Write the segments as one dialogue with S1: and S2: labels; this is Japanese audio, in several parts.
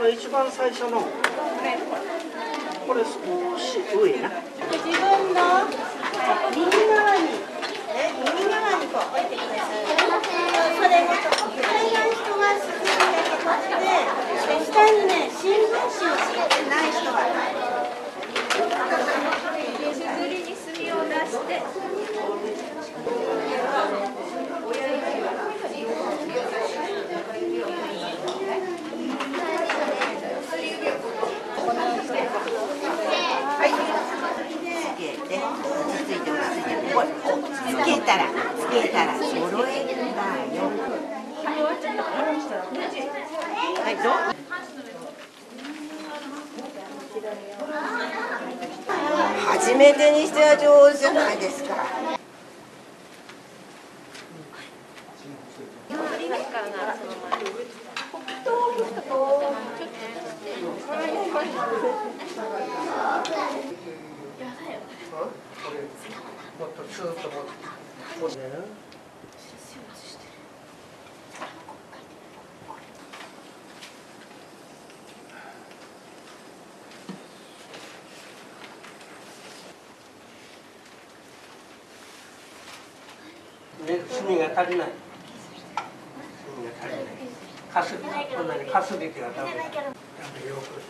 S1: この一番最初のこれ少し上な
S2: 自分の右側に、ね、右側にこう置いてください。それね海外人が進んだけ取って、下にね新聞紙を敷いてない人は。
S3: すずりに墨を出して
S2: つけて落ち着いて落ち着いてこれつけたらつけたら揃えるんだよ。はいどう？初めてにしては上手じゃないですか。
S1: もっとスーッともこうねね、墨が足りない。墨が足りない。かすり、こんなにかすり気がダメだ。なんかよく。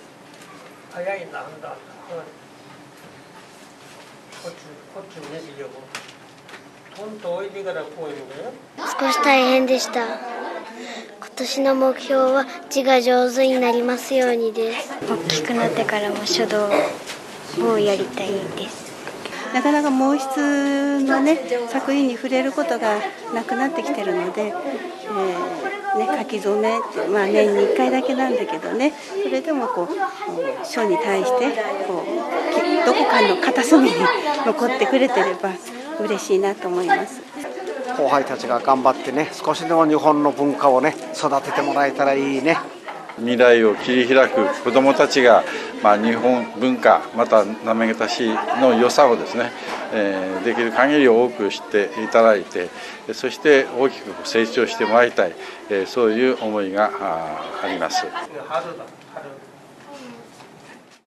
S1: 早いんだ、あんだ。うんこっち、こっちね、よく。トンと置いてからこういうのだよ。
S4: 少し大変でした今年の目標は字が上手になりますようにです大きくなってからも書道をやりたいです
S5: なかなか毛筆のね作品に触れることがなくなってきてるので、えーね、書き初めって、まあ、年に1回だけなんだけどねそれでもこう書に対してこうきどこかの片隅に残ってくれてれば嬉しいなと思います。
S6: 後輩たちが頑張ってね少しでも日本の文化をね育ててもらえたらいいね
S7: 未来を切り開く子どもたちが、まあ、日本文化また行方市の良さをですね、えーできる限り多く知っていただいてそして大きく成長してもらいたい、えーそういう思いがああります。